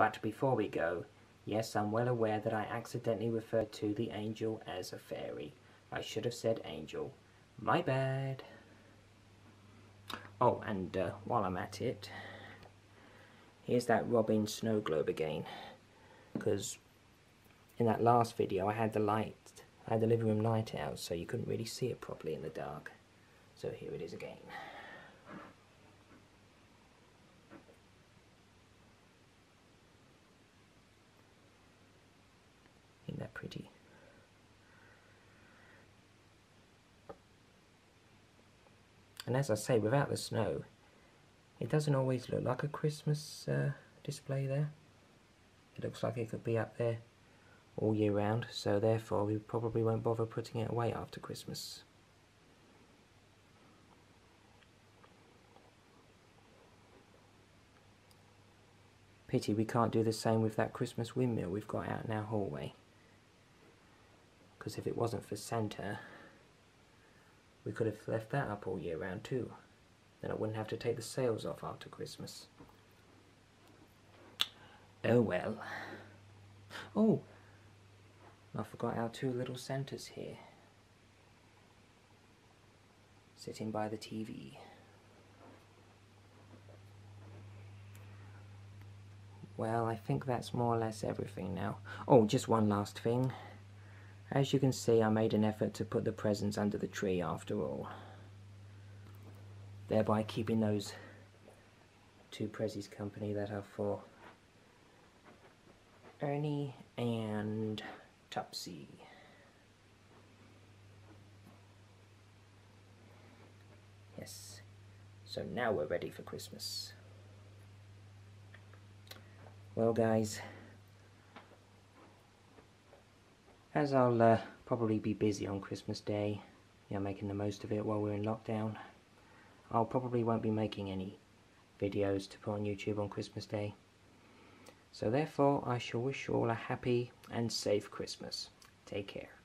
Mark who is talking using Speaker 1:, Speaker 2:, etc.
Speaker 1: But before we go, yes, I'm well aware that I accidentally referred to the angel as a fairy. I should have said angel. My bad. Oh, and uh, while I'm at it, here's that Robin snow globe again. Because in that last video I had the light, I had the living room light out so you couldn't really see it properly in the dark. So here it is again. Pretty? And as I say, without the snow, it doesn't always look like a Christmas uh, display there. It looks like it could be up there all year round, so therefore we probably won't bother putting it away after Christmas. Pity we can't do the same with that Christmas windmill we've got out in our hallway. Because if it wasn't for Santa, we could have left that up all year round too. Then I wouldn't have to take the sails off after Christmas. Oh well. Oh, I forgot our two little Santas here. Sitting by the TV. Well, I think that's more or less everything now. Oh, just one last thing. As you can see, I made an effort to put the presents under the tree after all. Thereby keeping those two Prezzies company that are for Ernie and Topsy. Yes. So now we're ready for Christmas. Well guys, as I'll uh, probably be busy on Christmas Day, you know, making the most of it while we're in lockdown, I'll probably won't be making any videos to put on YouTube on Christmas Day. So therefore, I shall wish you all a happy and safe Christmas. Take care.